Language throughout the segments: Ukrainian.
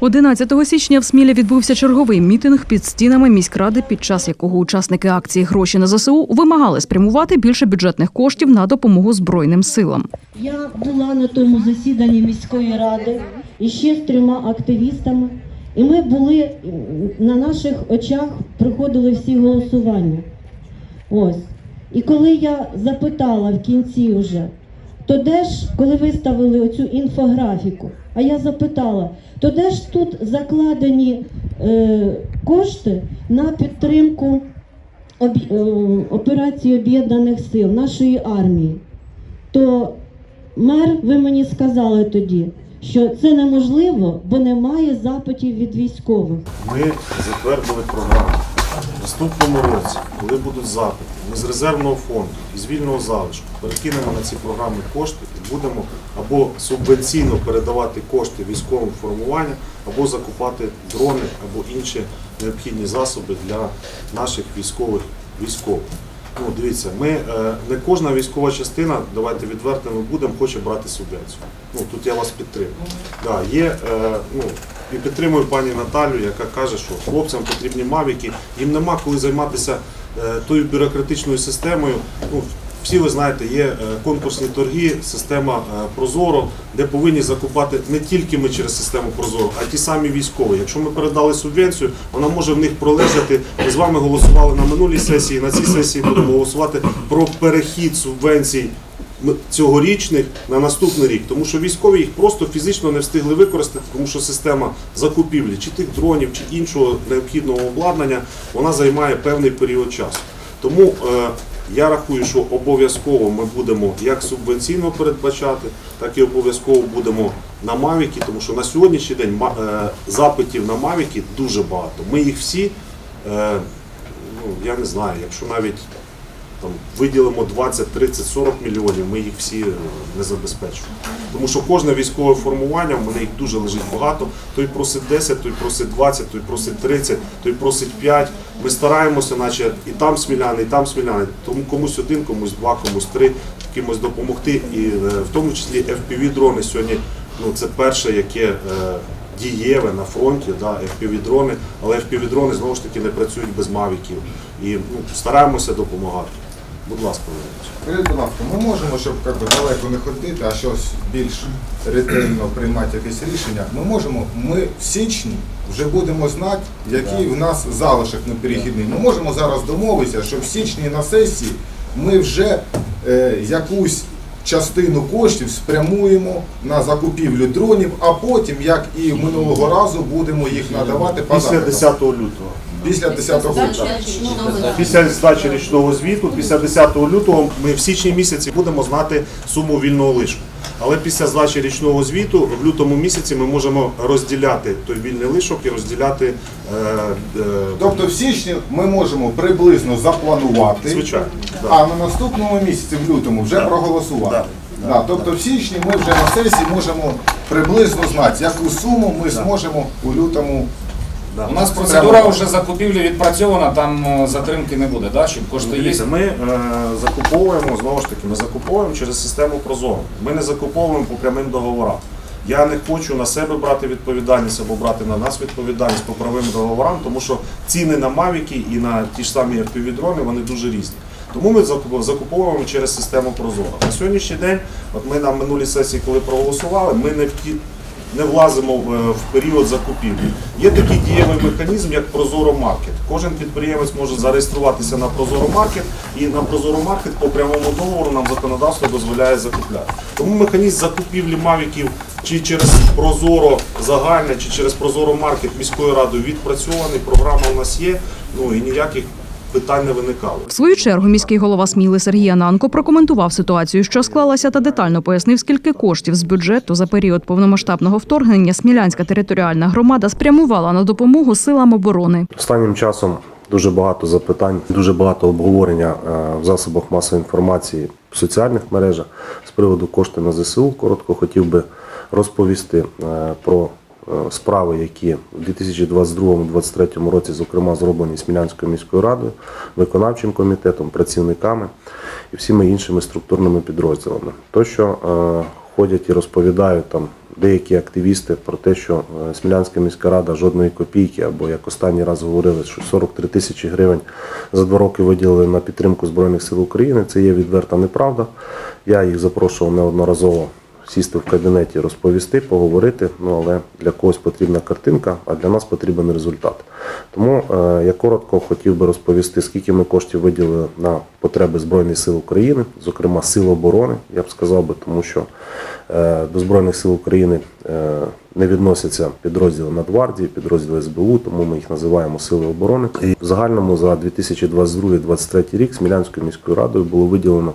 11 січня в Смілі відбувся черговий мітинг під стінами міськради, під час якого учасники акції Гроші на ЗСУ вимагали спрямувати більше бюджетних коштів на допомогу Збройним силам. Я була на тому засіданні міської ради і ще з трьома активістами. І ми були на наших очах проходили всі голосування. Ось. І коли я запитала в кінці вже, то де ж, коли виставили оцю інфографіку, а я запитала, то де ж тут закладені е, кошти на підтримку об, е, операції об'єднаних сил нашої армії? то мер, ви мені сказали тоді, що це неможливо, бо немає запитів від військових. Ми затвердили програму. Наступному році, коли будуть запити, ми з резервного фонду і з вільного залишку перекинемо на ці програми кошти і будемо або субвенційно передавати кошти військовим формуванням, або закупати дрони або інші необхідні засоби для наших військових військових. Ну, дивіться, ми е, не кожна військова частина, давайте відвертими будемо, хоче брати субвенцію. Ну тут я вас підтримую. Да, є, е, ну, і підтримую пані Наталю, яка каже, що хлопцям потрібні мавіки, їм нема коли займатися е, тою бюрократичною системою. Ну, всі ви знаєте, є е, конкурсні торги, система е, Прозоро, де повинні закупати не тільки ми через систему Прозоро, а ті самі військові. Якщо ми передали субвенцію, вона може в них пролежати. Ми з вами голосували на минулій сесії. На цій сесії будемо голосувати про перехід субвенцій цьогорічних на наступний рік, тому що військові їх просто фізично не встигли використати, тому що система закупівлі чи тих дронів, чи іншого необхідного обладнання вона займає певний період часу. Тому е, я рахую, що обов'язково ми будемо як субвенційно передбачати, так і обов'язково будемо на Мавіки, тому що на сьогоднішній день е, запитів на Мавіки дуже багато. Ми їх всі, е, ну я не знаю, якщо навіть там виділимо 20, 30, 40 мільйонів, ми їх всі е, не забезпечуємо. Тому що кожне військове формування, в мене їх дуже лежить багато. Той просить 10, той просить 20, той просить 30, той просить 5. Ми стараємося, наче і там сміляни, і там сміляни. Тому комусь один, комусь два, комусь три, кимось допомогти. І е, в тому числі FPV-дрони сьогодні ну, це перше, яке. е, Дієве на фронті, да, FPV-дрони, але FPV-дрони знову ж таки не працюють без мавіків. І ну, стараємося допомагати. Будь ласка. Скажіть, будь ласка, ми можемо, щоб як би, далеко не ходити, а щось більш ретельно приймати якесь рішення. Ми можемо, ми в січні вже будемо знати, який в нас залишок на перехідний. Ми можемо зараз домовитися, що в січні на сесії ми вже е, якусь частину коштів спрямуємо на закупівлю дронів, а потім, як і минулого разу, будемо їх надавати Після 10 лютого. Після 10 грудня. Після здачі річного звіту, після 10 лютого, ми в січні місяці будемо знати суму вільного лишку. Але після здачі річного звіту в лютому місяці ми можемо розділяти той вільний лишок і розділяти е, е, Тобто в січні ми можемо приблизно запланувати. звичайно. да. А на наступному місяці, в лютому, вже проголосувати. Да. тобто в січні ми вже на сесії можемо приблизно знати, яку суму ми зможемо у лютому. Да. У нас процедура вже закупівлі відпрацьована, там е, затримки не буде, да? щоб кошти є. Дивіться, ми е, закуповуємо знову ж таки, ми закуповуємо через систему Прозоро. Ми не закуповуємо по прямим договорам. Я не хочу на себе брати відповідальність або брати на нас відповідальність по правим договорам, тому що ціни на Мавіки і на ті ж самі FPV-дрони вони дуже різні. Тому ми закуп- закуповуємо через систему Прозоро. На сьогоднішній день, от ми на минулій сесії, коли проголосували, ми не вті... не влазимо в, в період закупівлі. Є такий дієвий механізм, як Прозоро Маркет. Кожен підприємець може зареєструватися на Прозоро Маркет, і на Прозоро Маркет по прямому договору нам законодавство дозволяє закупляти. Тому механізм закупівлі мавіків чи через Прозоро загальне, чи через Прозоро Маркет міською радою відпрацьований. Програма у нас є. Ну і ніяких питань не виникало. В свою чергу міський голова Сміли Сергій Ананко прокоментував ситуацію, що склалася, та детально пояснив, скільки коштів з бюджету за період повномасштабного вторгнення Смілянська територіальна громада спрямувала на допомогу силам оборони. Останнім часом дуже багато запитань, дуже багато обговорення е, в засобах масової інформації в соціальних мережах з приводу кошти на ЗСУ. Коротко хотів би розповісти е, про справи, які у 2022-2023 році, зокрема, зроблені Смілянською міською радою, виконавчим комітетом, працівниками і всіми іншими структурними підрозділами. То, що е, ходять і розповідають там деякі активісти про те, що е, Смілянська міська рада жодної копійки, або як останній раз говорили, що 43 тисячі гривень за два роки виділили на підтримку Збройних сил України. Це є відверта неправда. Я їх запрошував неодноразово сісти в кабінеті, розповісти, поговорити. Ну але для когось потрібна картинка, а для нас потрібен результат. Тому е, я коротко хотів би розповісти, скільки ми коштів виділили на потреби Збройних сил України, зокрема Сил оборони, я б сказав би, тому що е, до Збройних сил України е, не відносяться підрозділи Нацгвардії, підрозділи СБУ, тому ми їх називаємо Сили оборони. І в загальному за 2022-2023 рік Смілянською міською радою було виділено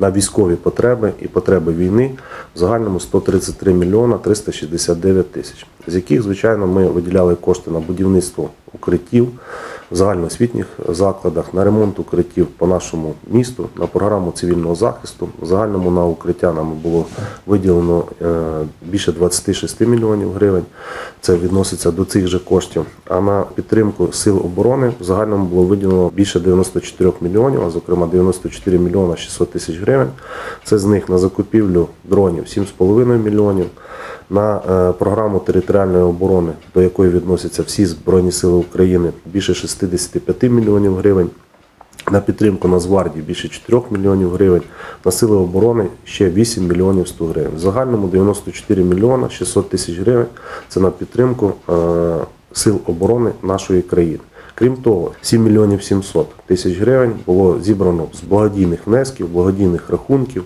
на військові потреби і потреби війни в загальному 133 мільйона 369 тисяч, з яких, звичайно, ми виділяли кошти на будівництво укриттів в загальноосвітніх закладах, на ремонт укриттів по нашому місту, на програму цивільного захисту. В загальному на укриття нам було виділено е, більше 26 мільйонів гривень. Це відноситься до цих же коштів. А на підтримку сил оборони в загальному було виділено більше 94 мільйонів, а зокрема 94 мільйона 600 тисяч гривень. Це з них на закупівлю дронів 7,5 мільйонів. На е, програму територіальної оборони, до якої відносяться всі Збройні Сили України, більше 65 мільйонів гривень. На підтримку Нацгвардії більше 4 мільйонів гривень, на сили оборони ще 8 мільйонів 100 гривень. В загальному 94 мільйона 600 тисяч гривень це на підтримку е, сил оборони нашої країни. Крім того, 7 мільйонів 700 тисяч гривень було зібрано з благодійних внесків, благодійних рахунків.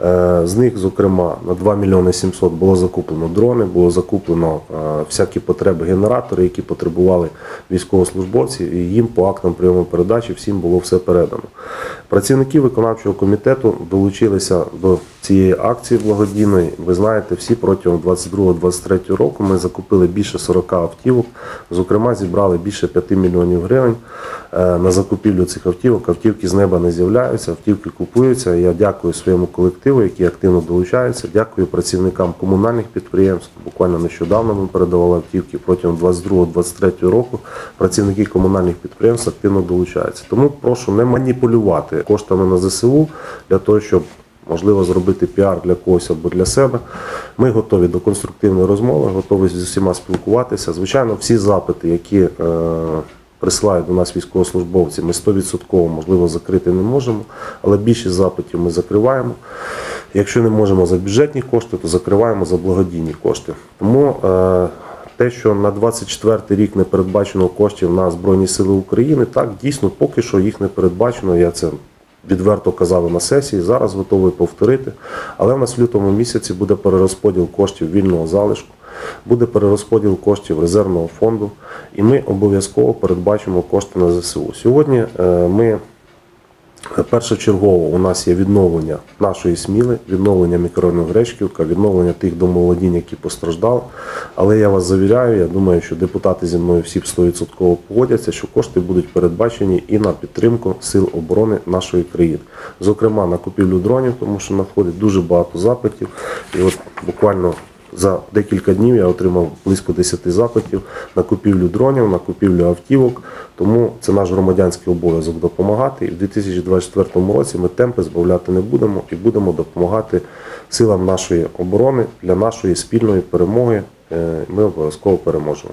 Е, З них, зокрема, на 2 мільйони 700 було закуплено дрони, було закуплено е, всякі потреби генератори, які потребували військовослужбовці, і їм по актам прийому передачі всім було все передано. Працівники виконавчого комітету долучилися до цієї акції благодійної. Ви знаєте, всі протягом 22-23 року ми закупили більше 40 автівок. Зокрема, зібрали більше 5 мільйонів гривень е, на закупівлю цих автівок. Автівки з неба не з'являються, автівки купуються. Я дякую своєму колективу, який активно долучається. Дякую працівникам комунальних підприємств. Буквально нещодавно ми передавали автівки протягом 22-23 року. Працівники комунальних підприємств активно долучаються. Тому прошу не маніпулювати коштами на ЗСУ для того, щоб можливо зробити піар для когось або для себе. Ми готові до конструктивної розмови, готові з усіма спілкуватися. Звичайно, всі запити, які е, присилають до нас військовослужбовці, ми 100% можливо закрити не можемо, але більшість запитів ми закриваємо. Якщо не можемо за бюджетні кошти, то закриваємо за благодійні кошти. Тому е, те, що на 24 рік не передбачено коштів на Збройні Сили України, так дійсно поки що їх не передбачено. Я це відверто казав на сесії. Зараз готовий повторити. Але в нас в лютому місяці буде перерозподіл коштів вільного залишку, буде перерозподіл коштів резервного фонду, і ми обов'язково передбачимо кошти на ЗСУ. Сьогодні е, ми Першочергово у нас є відновлення нашої сміли, відновлення мікрорайону Гречківка, відновлення тих домоволодінь, які постраждали. Але я вас завіряю, я думаю, що депутати зі мною всі 100% погодяться, що кошти будуть передбачені і на підтримку сил оборони нашої країни. Зокрема, на купівлю дронів, тому що надходить дуже багато запитів. І от буквально за декілька днів я отримав близько 10 запитів на купівлю дронів, на купівлю автівок. Тому це наш громадянський обов'язок допомагати. І в 2024 році ми темпи збавляти не будемо і будемо допомагати силам нашої оборони для нашої спільної перемоги. Е, Ми обов'язково переможемо.